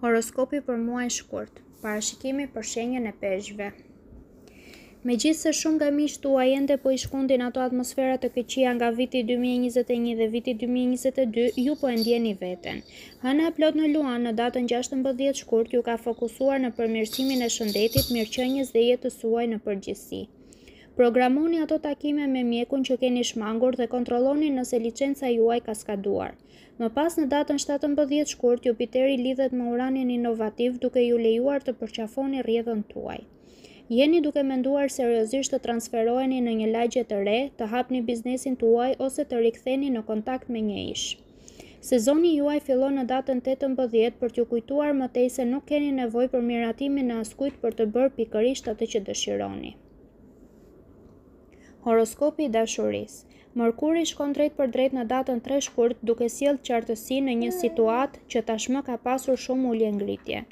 Horoskopi për muajin shkurt, parashikimi për shenjën e peshqve. Megjithëse shumë nga miqtë tuaj ende po i shkundin ato atmosfera të këqija nga viti 2021 dhe viti 2022, ju po e ndieni veten. Hëna plot në Luan në datën 16 shkurt ju ka fokusuar në përmirësimin e shëndetit, mirëqenies dhe jetës suaj në përgjithësi. Programoni ato takime me mjekun që keni shmangur dhe kontrolloni nëse licenca juaj ka skaduar. Më pas në datën shtatëmbëdhjetë shkurt, Jupiteri lidhet me Uranin inovativ duke ju lejuar të përqafoni rrjedhën tuaj. Jeni duke menduar seriozisht të transferoheni në një lagje të re, të hapni biznesin tuaj ose të riktheheni në kontakt me një ish. Sezoni juaj fillon në datën tetëmbëdhjetë për t'ju kujtuar më tej se nuk keni nevojë për miratimin e askujt për të bërë pikërisht atë që dëshironi. Horoskopi i dashurisë. Mërkuri shkon drejtpërdrejt në datën 3 shkurt, duke sjellë qartësi në një situatë që tashmë ka pasur shumë ulje-ngritje.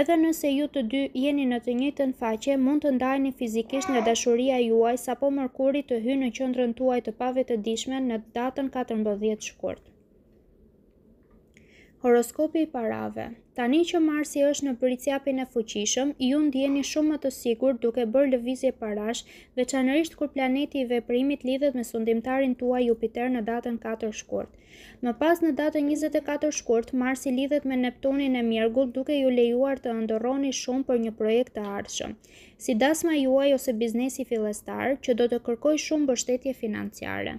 Edhe nëse ju të dy jeni në të njëjtën faqe, mund të ndaheni fizikisht nga dashuria juaj sapo Mërkuri të hyjë në qendrën tuaj të pavetëdijshme në datën 14 shkurt. Horoskopi i parave. Tani që Marsi është në Bricjapin e fuqishëm, ju ndiheni shumë më të sigurt duke bërë lëvizje parash, veçanërisht kur planeti i veprimit lidhet me sundimtarin tuaj Jupiter në datën 4 shkurt. Më pas në datën 24 shkurt, Marsi lidhet me Neptunin e mjegullt duke ju lejuar të ëndërroni shumë për një projekt të ardhshëm, si dasma juaj ose biznesi fillestar, që do të kërkojë shumë mbështetje financiare.